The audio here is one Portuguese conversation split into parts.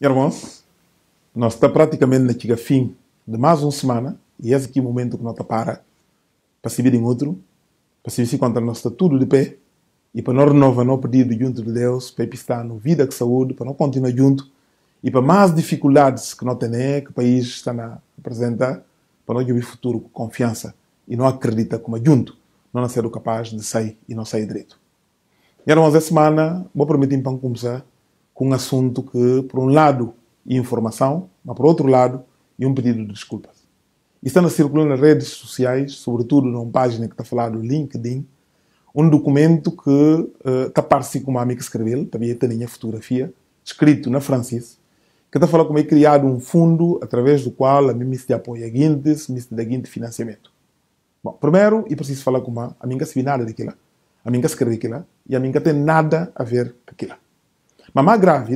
Irmãos, nós está praticamente na chega fim de mais uma semana e esse aqui é o momento que nós está para para se vir em outro, para se contra nós está tudo de pé e para nós renovar nosso pedido junto de Deus, para estar no vida com saúde, para não continuar junto e para mais dificuldades que nós temos, que o país está a apresentar, para nós viver futuro com confiança e não acredita como junto, não ser capaz de sair e não sair direito. E irmãos, essa semana, vou permitir para começar com um assunto que, por um lado, é informação, mas por outro lado, é um pedido de desculpas. E está circulando nas redes sociais, sobretudo numa página que está falando do LinkedIn, um documento que uh, está parecido com uma amiga que escreveu, também tem a fotografia, escrito na francês, que está falando como é criado um fundo através do qual a mim se apoia guintes, me se dá guinte financiamento. Bom, primeiro, e preciso falar com uma amiga se nada daquilo, a minha escreve aquilo, e a minha tem nada a ver com aquilo.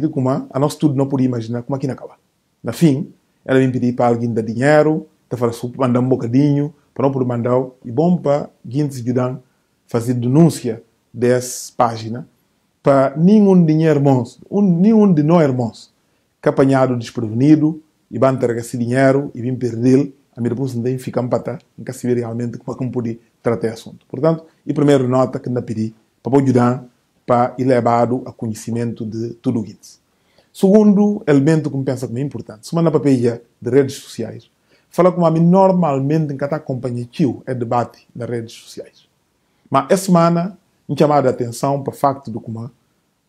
Do que uma, a nós tudo não podia imaginar como aqui não acaba. Na fim, ela me pediu para alguém dar dinheiro, para fazer mandar um bocadinho, para não poder mandar, e bom para alguém se ajudar fazer denúncia dessa página, para nenhum dinheiro irmãos, um, nenhum de nós irmãos, que apanhado desprevenido, e vai entregar esse dinheiro, e vim perder, a minha esposa não fica empata, em que se realmente como é que poder tratar o assunto. Portanto, e primeiro nota que não pedi, para ajudar para elevado a conhecimento de tudo isso. Segundo elemento que me pensa como é importante, semana papelha de redes sociais, fala como a mim normalmente em cada acompanha tio é debate nas redes sociais. Mas essa semana, me chamar a atenção para o facto de como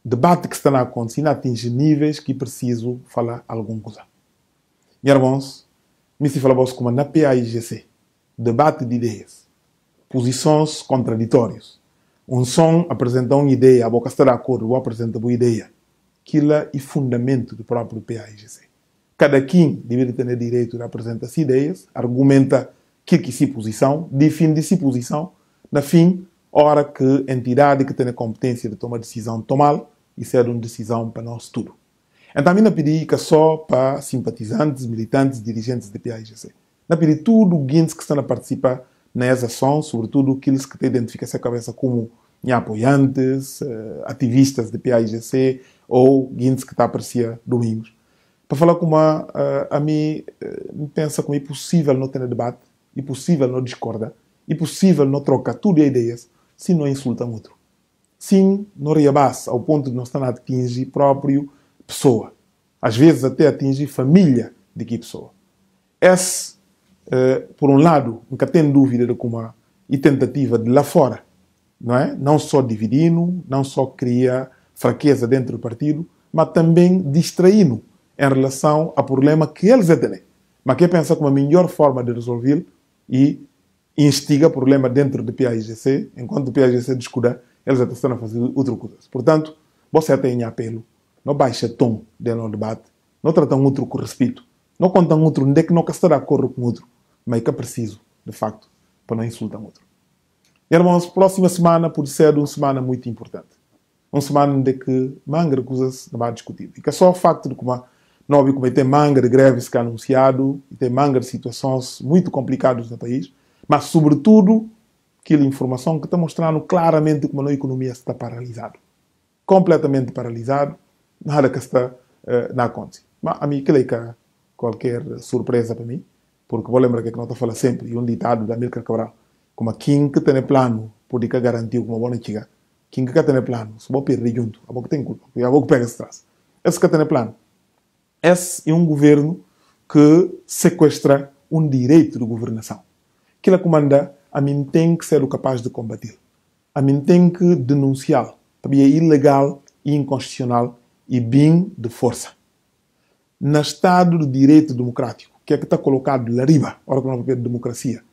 debate que está a acontecer atinge níveis que preciso falar alguma coisa. Meus irmãos, me se fala como na PAIGC, debate de ideias, posições contraditórias, um som apresenta uma ideia, a boca está de acordo, ou apresenta uma ideia. Aquilo é fundamento do próprio PAIGC. Cada quem deveria ter direito de apresentar as ideias, argumenta que que se posição, define se posição, na fim, hora que a entidade que tem a competência de tomar decisão tomar, isso é uma decisão para nós tudo. Então, a minha pedi que só para simpatizantes, militantes, dirigentes do PAIGC. Na pedi tudo o que estão a participar nas ações, sobretudo aqueles que têm identificação cabeça como apoiantes, uh, ativistas de PAIGC ou guindes que está a aparecer domingos. Para falar com uma, uh, a mim, uh, pensa como é possível não ter debate, é possível não discordar, é possível não trocar tudo ideias se não insulta outro. Sim, não reabassa ao ponto de não estar a atingir próprio pessoa. Às vezes até atingir família de que pessoa. Esse eh, por um lado, nunca tem dúvida de como e tentativa de lá fora, não é? Não só dividindo, não só cria fraqueza dentro do partido, mas também distraindo em relação ao problema que eles têm. Mas que pensa como a melhor forma de resolver e instiga problema dentro do PAIGC, enquanto o PAIGC descuida, eles estão a fazer outras coisas. Portanto, você tem apelo, não baixa tom dentro do debate, não trata um outro com respeito, não conta um outro onde é que não está de acordo com outro mas que é preciso, de facto, para não insultar outro. Irmãos, próxima semana pode ser uma semana muito importante. Uma semana de que manga coisas não vai discutir. E que é só o facto de que uma nove como tem manga de greves que é anunciado e tem manga de situações muito complicadas no país, mas sobretudo aquela informação que está mostrando claramente como a economia está paralisada. Completamente paralisado, nada que está uh, na acontecer. Mas a mim, que é qualquer surpresa para mim, porque vou lembrar que nós fala sempre, e um ditado da Amílcar Cabral, como quem que tem plano, pode que garantir uma boa chega. Quem que tem plano, se vou perder junto, a boca tem culpa, a boca pega traço. Esse que tem plano. Esse é um governo que sequestra um direito de governação. Que ele comanda, a mim tem que ser o capaz de combater. A mim tem que denunciar. Também é ilegal e inconstitucional e bem de força. No Estado de Direito Democrático, que é que está colocado lá riba, ora que não de democracia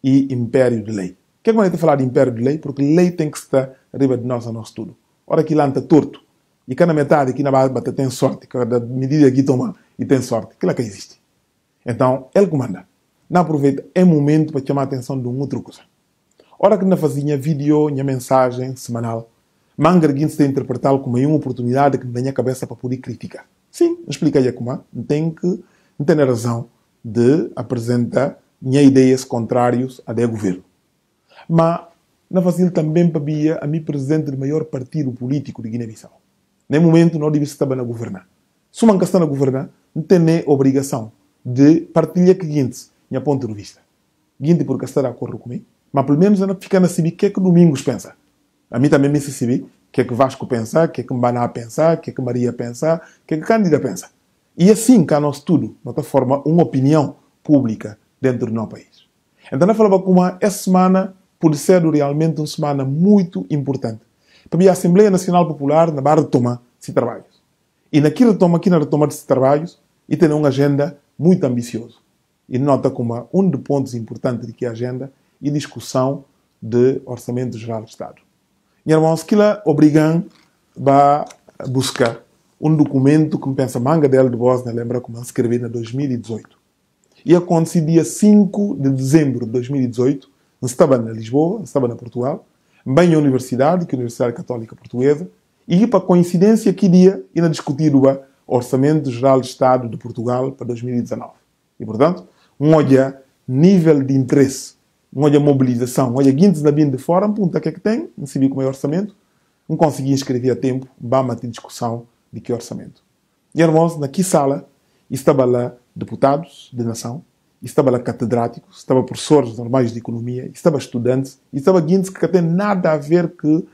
e império de lei. que é que a falar de império de lei? Porque lei tem que estar riba de nós a nós tudo. Ora que lá está torto. E cada metade aqui na base tem sorte, cada medida aqui toma e tem sorte. Aquilo é que existe. Então, ele comanda. Não aproveita, é momento para chamar a atenção de uma outra coisa. Ora que na fazia vídeo, minha mensagem semanal, Manga se interpretá-lo como uma oportunidade que tenha cabeça para poder criticar. Sim, explica aí como tem que, não tem razão de apresentar ideias contrárias a do governo. Mas na fazil também babia a mim presente do maior partido político de Guiné-Bissau. Nem momento não devia estar a governar. Se uma está na governar, não tem nem obrigação de partilhar que guinte, minha ponto de vista. Guinte porque está de acordo comigo, mas pelo menos não fica a saber o que é que Domingos pensa. A mim também me se sabe o que é que Vasco pensa, o que é que Mbaná pensa, o que é que Maria pensa, o que é que Cândida pensa. E assim nós tudo, de forma, uma opinião pública dentro do nosso país. Então, eu falava como essa semana pode ser realmente uma semana muito importante. Para a Assembleia Nacional Popular, na barra de tomar se trabalhos. E naquilo toma aqui na retoma de trabalhos, e tem uma agenda muito ambiciosa. E nota como um dos pontos importantes de que a agenda e discussão de Orçamento Geral do Estado. E irmãos, que lá obrigam a buscar um documento que me pensa manga dela de voz, né? lembra como eu escrevi em 2018. E aconteceu dia 5 de dezembro de 2018, estava na Lisboa, estava na Portugal, bem a universidade, que é a Universidade Católica Portuguesa, e para coincidência que dia ainda discutir o Orçamento Geral de Estado de Portugal para 2019. E, portanto, um olha nível de interesse, um olha mobilização, um olha guindes da bim de fora, um ponto que é que tem, não sabia como é orçamento, não consegui inscrever a tempo, vamos ter discussão de que orçamento. E, irmãos, naquela sala, estava lá deputados de nação, estava lá catedráticos, estava professores normais de economia, estava estudantes, estava guindes que tem nada a ver com uh,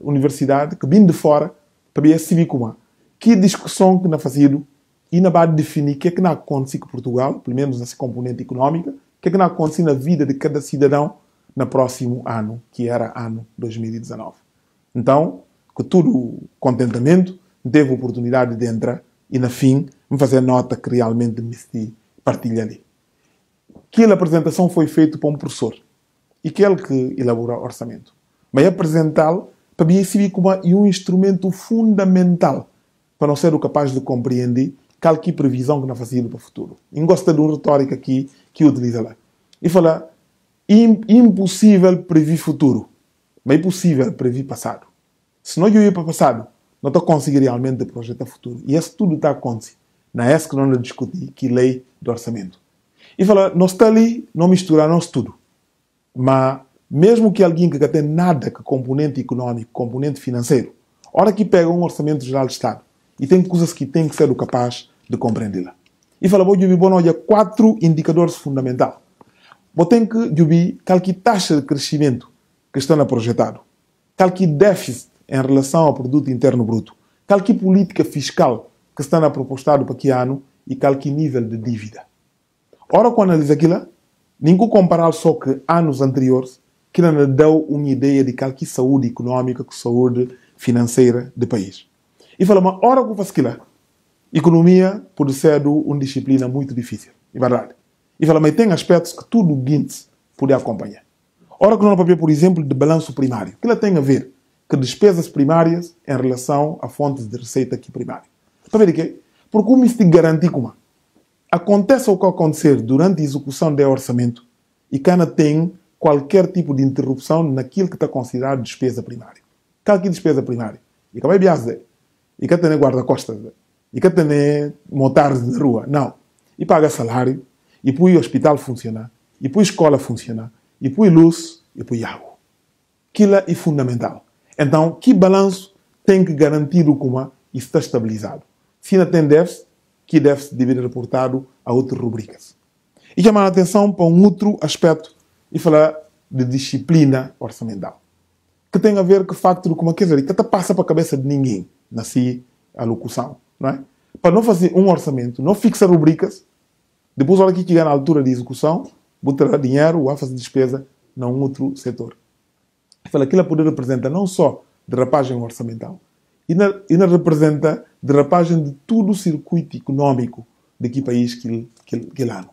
universidade, que vim de fora, para ver se como que discussão que na fazido e na base definir o que é que não acontece com Portugal, pelo menos nessa componente econômica, o que é que não acontece na vida de cada cidadão no próximo ano, que era ano 2019. Então, com todo contentamento, teve oportunidade de entrar e, na fim, me fazer nota que realmente me partilha ali. Aquela apresentação foi feita por um professor e que ele que elabora o orçamento. Mas apresentá-lo para mim se como um instrumento fundamental para não ser o capaz de compreender qualquer previsão que não fazia para o futuro. E gosta de uma retórica aqui que utiliza lá. E fala, impossível prever futuro, mas é possível prever passado. Se não eu ia para o passado, não estou conseguindo realmente projetar futuro. E isso tudo está acontecendo. Na essa que nós discutimos, que lei do orçamento. E fala, nós está ali, não misturar nós tudo. Mas, mesmo que alguém que não tem nada com componente econômico, componente financeiro, hora que pega um orçamento geral de Estado e tem coisas que tem que ser capaz de compreendê-la. E fala, vou bom olha quatro indicadores fundamentais. Vou ter que ver qual que taxa de crescimento que está projetado, qual que déficit em relação ao produto interno bruto, qual que política fiscal que está na propostado para que ano e qual que nível de dívida. Ora, quando analisa aquilo, ninguém comparar só que anos anteriores, que não deu uma ideia de qual que saúde econômica, que saúde financeira do país. E fala, mas ora que faz aquilo, economia pode ser uma disciplina muito difícil, é verdade. E fala, mas tem aspectos que tudo guinte pode acompanhar. Ora que não papel, por exemplo, de balanço primário, que ela tem a ver com despesas primárias em relação a fontes de receita aqui primária. Para ver o quê? Porque isso te garante como Aconteça o que acontecer durante a execução do orçamento e cana tem qualquer tipo de interrupção naquilo que está considerado despesa primária. Que é despesa primária? E acabei de dizer. E que tem guarda-costas. E que tem motares de rua. Não. E paga salário. E põe o hospital funcionar. E põe escola funcionar. E põe luz. E põe água. Aquilo é fundamental. Então, que balanço tem que garantir o como está estabilizado? Se ainda tem déficit, que deve ser reportado a outras rubricas. E chamar a atenção para um outro aspecto e falar de disciplina orçamental. Que tem a ver com o facto de como, quer dizer, que até passa para a cabeça de ninguém na a locução, não é? Para não fazer um orçamento, não fixar rubricas, depois, olha que chegar na altura de execução, botar dinheiro ou a fazer despesa num outro setor. Fala, aquilo poder representa não só derrapagem orçamental, e ainda representa derrapagem de todo o circuito econômico de que país que, que, que ano.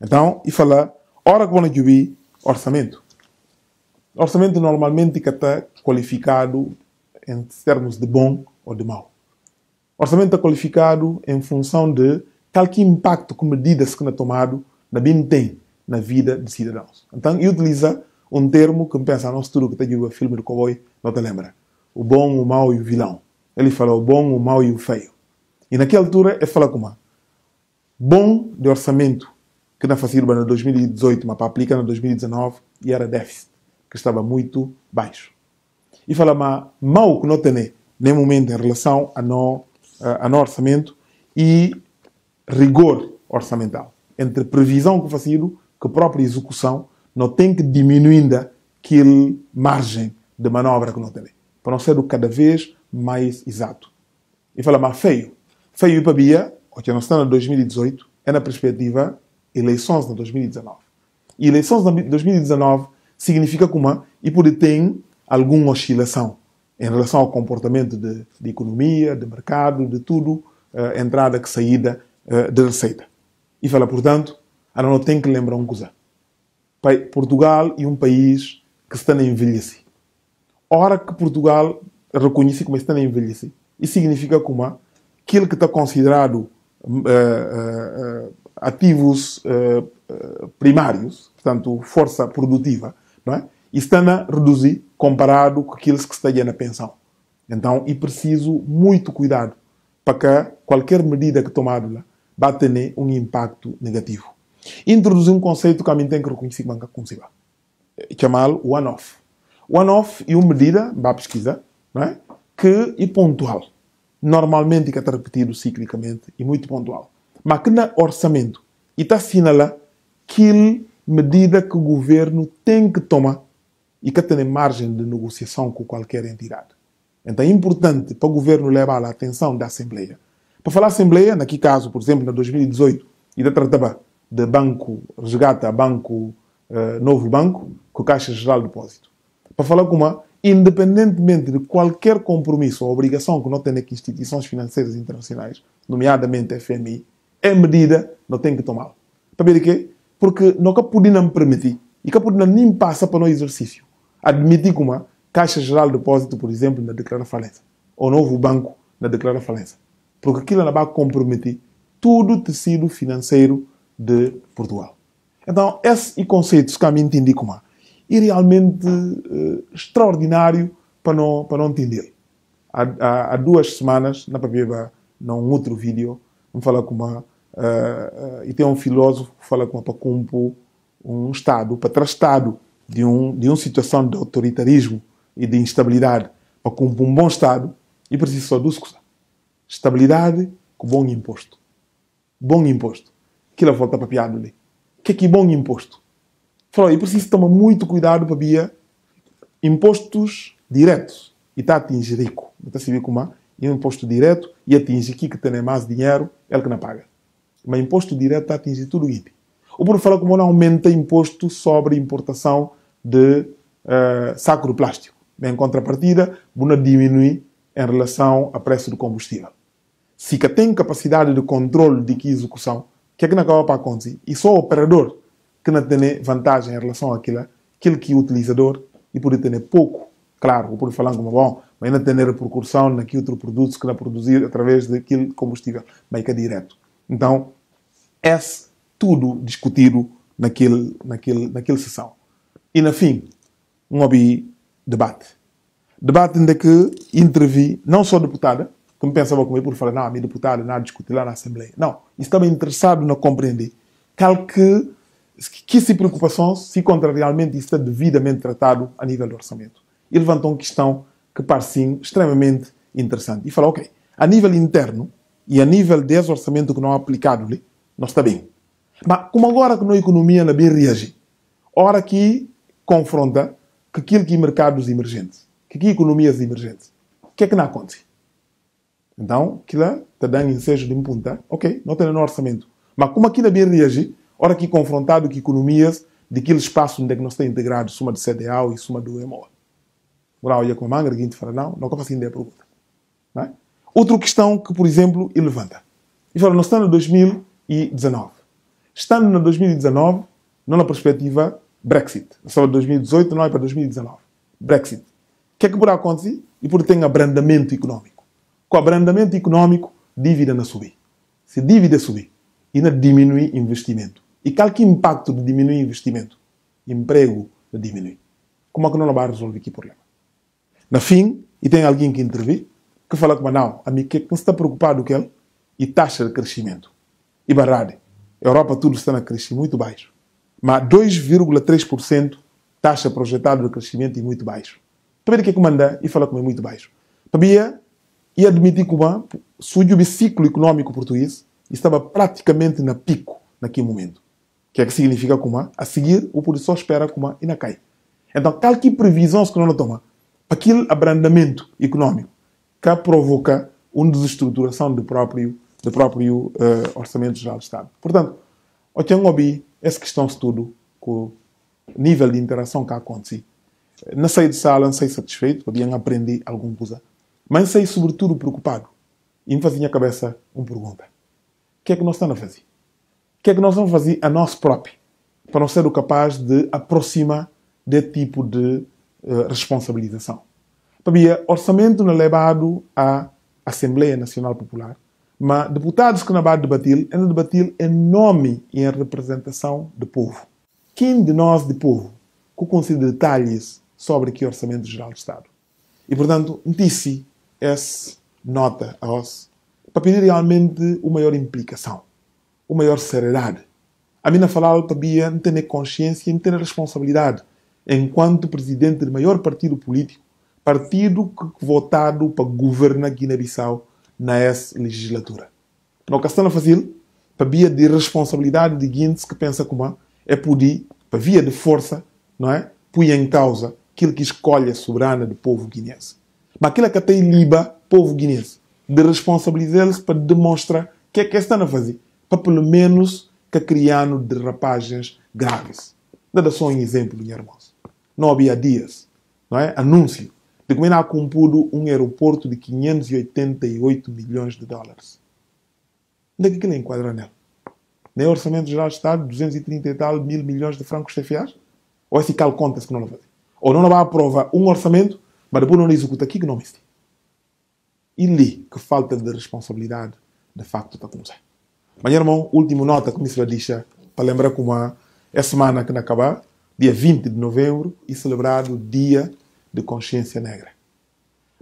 Então, e falar, hora que vamos vi orçamento. Orçamento normalmente que está qualificado em termos de bom ou de mau. Orçamento está qualificado em função de qual que impacto que medidas que é tomado na bem tem na vida de cidadãos. Então, e utiliza um termo que me pensa no futuro que tem o filme do cowboy, não te lembra? O bom, o mau e o vilão. Ele fala o bom, o mau e o feio. E naquela altura ele fala como bom de orçamento que não fazia em 2018, mas para aplicar em 2019 e era déficit, que estava muito baixo. E fala mas mau que não tem nem momento em relação a não a no orçamento e rigor orçamental. Entre previsão que fazido que a própria execução não tem que diminuir ainda aquele margem de manobra que não tem. Para não ser cada vez mais exato. E fala, mas feio. Feio para Bia, o que nós estamos em 2018, é na perspectiva eleições de 2019. E eleições de 2019 significa que uma, e por tem alguma oscilação em relação ao comportamento de, de economia, de mercado, de tudo, uh, entrada que saída uh, de receita. E fala, portanto, a não tem que lembrar uma coisa. Portugal é um país que está a envelhecer. Ora que Portugal reconhece como está a envelhecer, isso significa uma, aquilo que está considerado uh, uh, ativos uh, primários, portanto, força produtiva, não é? está a reduzir comparado com aqueles que estão na pensão. Então, é preciso muito cuidado para que qualquer medida que tomada lá vá ter um impacto negativo. Introduzir um conceito que a mim tem que reconhecer que consigo. Chamá-lo one-off. One-off é uma medida, vá pesquisar, não é? que é pontual. Normalmente que está repetido ciclicamente e muito pontual. Mas que no orçamento está assinala que medida que o governo tem que tomar e que tem margem de negociação com qualquer entidade. Então é importante para o governo levar a atenção da Assembleia. Para falar Assembleia, naquele caso, por exemplo, na 2018, e da tratava de banco, resgata banco, uh, novo banco, com a Caixa Geral de Depósito. Para falar com uma, independentemente de qualquer compromisso ou obrigação que não tem aqui instituições financeiras internacionais, nomeadamente FMI, é medida, não tem que tomar. Para ver de quê? Porque não podemos permitir, e que podemos nem passa para no exercício admitir que uma Caixa Geral de Depósito, por exemplo, na declara falência, ou novo banco na declara falência. Porque aquilo vai comprometer todo o tecido financeiro de Portugal. Então, esse conceito que a mim entendi como é realmente uh, extraordinário para não, para não entender. Há, há, há duas semanas, na Papeba, num outro vídeo, me fala com uma. Uh, uh, e tem um filósofo que fala com uma para cumprir um Estado, para trás Estado de, um, de uma situação de autoritarismo e de instabilidade para cumprir um bom Estado, e precisa só duas coisas. Estabilidade com bom imposto. Bom imposto. Aquilo volta para. O que é que bom imposto? Falou, e preciso tomar muito cuidado para via impostos diretos. E está a atingir rico. Está a se ver como é um imposto direto e atinge aqui que tem mais dinheiro, é ele que não paga. Mas imposto direto está a atingir tudo isso. Ou por falar como não aumenta imposto sobre importação de uh, saco de plástico. Em contrapartida, não diminui em relação ao preço do combustível. Se que tem capacidade de controle de que execução, o que é que não acaba para acontecer? E só o operador que não tem vantagem em relação àquilo, aquele que é utilizador e pode ter pouco, claro, por falar como bom, mas ainda tem repercussão naquele outro produto que não produzir através daquele combustível, mas que é direto. Então, é tudo discutido naquele, naquele, naquele sessão. E, no fim, um houve debate. Debate em que intervi não só deputada, que pensava comigo por falar, não, a minha deputada, nada discutir lá na Assembleia. Não, estava interessado na compreender que, que essa preocupação se realmente está devidamente tratado a nível do orçamento. E levantou uma questão que parece extremamente interessante. E falou, ok, a nível interno e a nível desse orçamento que não é aplicado ali, não está bem. Mas como agora que na economia não bem reage, hora que confronta com aquilo que mercados emergentes, que aqui economias emergentes. O que é que não acontece? Então, aquilo está dando ensejo de punta, ok, não tem no orçamento. Mas como aqui bem reagir, hora que confrontado com economias daquele espaço onde é que nós está integrado, suma do CDAO e suma do EMOA. Agora olha com a manga, e fala, não, não faço ainda a pergunta. É? Outra questão que, por exemplo, ele levanta. E fala, nós estamos em 2019. Estando na 2019, não na perspectiva Brexit. Só de 2018 não é para 2019. Brexit. O que é que poderá acontecer? E por ter abrandamento econômico. Com abrandamento econômico, dívida não subir. Se dívida subir, não diminuir investimento. E qual que é o impacto de diminuir investimento? Emprego de diminuir. Como é que não vai resolver aqui o problema? No fim, e tem alguém que intervir, que fala que não, a mim que está preocupado com ele, e taxa de crescimento. E verdade, a Europa tudo está a crescer muito baixo mas 2,3% taxa projetada de crescimento e muito baixo. Para ver o que é que manda e fala como é muito baixo. Para e admitir que o surgiu o ciclo econômico português estava praticamente na pico naquele momento. O que é que significa que a seguir o poder só espera que e não cai. Então, qualquer previsão que não toma para aquele abrandamento econômico que provoca uma desestruturação do próprio, do próprio uh, Orçamento Geral do Estado. Portanto, o que eu essa questão de tudo com o nível de interação que acontece. Não sei de sala, não sei satisfeito, podia aprender alguma coisa, mas sei sobretudo preocupado. E me fazia na cabeça uma pergunta. O que é que nós estamos a fazer? O que é que nós vamos fazer a nós próprios para não ser capaz de aproximar desse tipo de uh, responsabilização? Para orçamento não levado à Assembleia Nacional Popular, mas deputados que não vão debater, é debater em nome e em representação do povo. Quem de nós, de povo, que considera detalhes sobre que orçamento geral do Estado? E, portanto, disse essa nota a nós para pedir realmente uma maior implicação, uma maior seriedade. A na para não ter consciência e ter responsabilidade enquanto presidente do maior partido político, partido que votado para governar Guiné-Bissau na legislatura. Não está fácil para via de responsabilidade de Guinness que pensa como é poder, para via de força, não é? Põe em causa aquilo que escolhe a soberana do povo guinense. Aquilo que tem liba povo guinense de responsabilizá-los para demonstrar o que é que estão a fazer, para pelo menos que criando derrapagens graves. Dá só um exemplo, minha irmã. Não havia dias, não é? Anúncio de como era compudo um aeroporto de 588 milhões de dólares. Onde é que aquilo enquadra nele? Nem orçamento geral de Estado, 230 e tal mil milhões de francos CFAs? Ou esse cal conta-se que não vai fazer? Ou não vai aprovar um orçamento, mas depois não executa aqui que não existe. E li que falta de responsabilidade de facto está começar. Mas, irmão, última nota que me se deixa para lembrar como é semana que não acabar, dia 20 de novembro, e celebrado o Dia de Consciência Negra.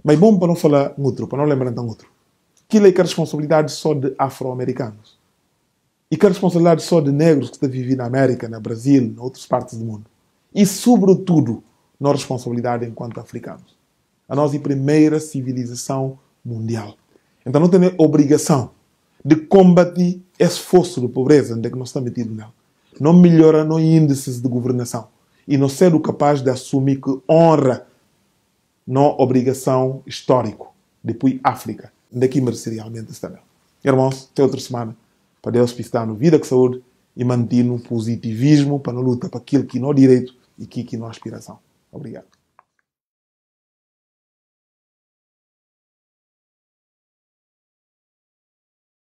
Mas bom para não falar outro, para não lembrar tão outro. Aquilo é que é responsabilidade só de afro-americanos. E que é responsabilidade só de negros que estão vivendo na América, no Brasil, em outras partes do mundo. E, sobretudo, nossa responsabilidade enquanto africanos. A nossa primeira civilização mundial. Então não tem obrigação de combater esse fosso de pobreza onde é que nós estamos metidos nela. Não melhora nos índices de governação. E não ser capaz de assumir que honra não obrigação histórico. Depois África. Onde é que merece realmente estar. Irmãos, até outra semana. Para Deus pistar no vida com saúde e manter no positivismo para a luta para aquilo que não é direito e que não é aspiração. Obrigado.